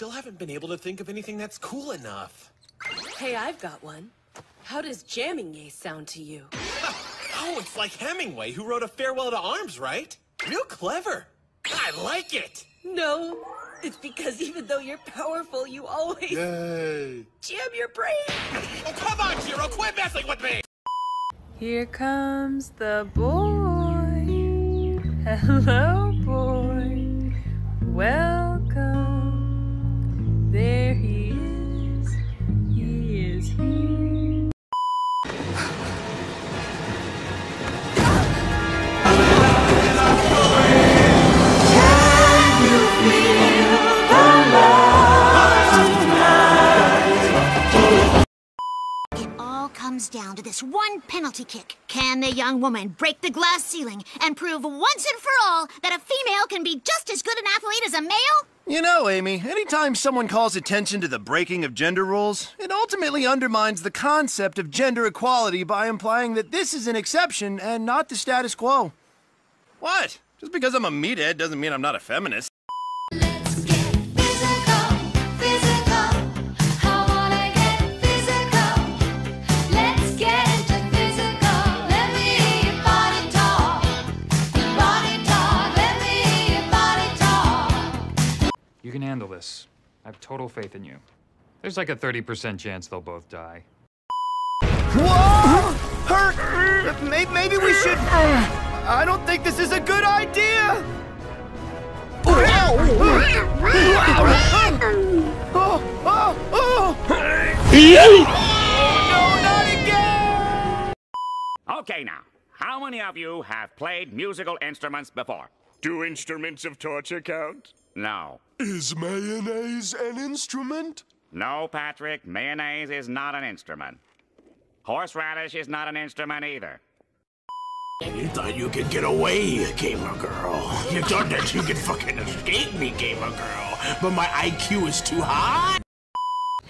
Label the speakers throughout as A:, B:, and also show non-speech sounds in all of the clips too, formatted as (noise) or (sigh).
A: still haven't been able to think of anything that's cool enough.
B: Hey, I've got one. How does jamming yay sound to you? (laughs)
A: Oh, it's like Hemingway who wrote A Farewell to Arms, right? Real clever. I like it.
B: No, it's because even though you're powerful, you always
A: Yay.
B: jam your brain.
A: Oh, come on, Jiro, quit messing with me!
C: Here comes the boy. Hello, boy. Welcome.
D: All comes down to this one penalty kick. Can the young woman break the glass ceiling and prove once and for all that a female can be just as good an athlete as a male?
E: You know, Amy, anytime someone calls attention to the breaking of gender rules, it ultimately undermines the concept of gender equality by implying that this is an exception and not the status quo. What? Just because I'm a meathead doesn't mean I'm not a feminist.
F: Handle this. I have total faith in you. There's like a 30% chance they'll both die.
E: Whoa! Hurt! Maybe, maybe we should. I don't think this is a good idea! Oh, oh, oh! no, not again!
G: Okay, now, how many of you have played musical instruments before?
H: Do instruments of torture count?
G: No.
H: Is mayonnaise an instrument?
G: No, Patrick, mayonnaise is not an instrument. Horseradish is not an instrument either.
I: You thought you could get away, gamer girl. You thought that you could fucking escape me, gamer girl. But my IQ is too high.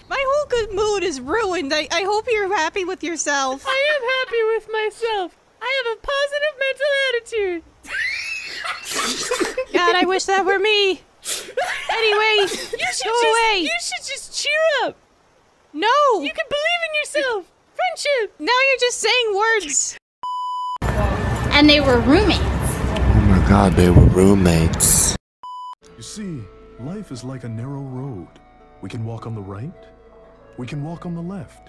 J: My whole good mood is ruined. I, I hope you're happy with yourself.
C: I am happy with myself. I have a positive mental attitude.
J: God, I wish that were me. Anyway, (laughs)
C: You should
J: go
C: just,
J: away.
C: You should just cheer up.
J: No.
C: You can believe in yourself. Friendship.
J: Now you're just saying words.
K: And they were roommates.
L: Oh my god, they were roommates.
H: You see, life is like a narrow road. We can walk on the right, we can walk on the left,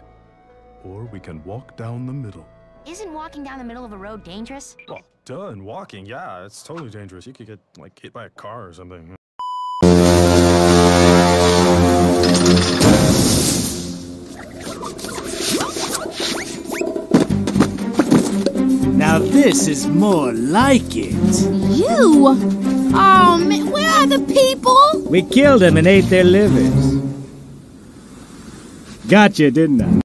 H: or we can walk down the middle.
D: Isn't walking down the middle of a road dangerous?
H: Well, duh, and walking, yeah, it's totally dangerous. You could get, like, hit by a car or something.
M: Now this is more like it.
D: You? Oh, man, where are the people?
M: We killed them and ate their livers. Gotcha, didn't I?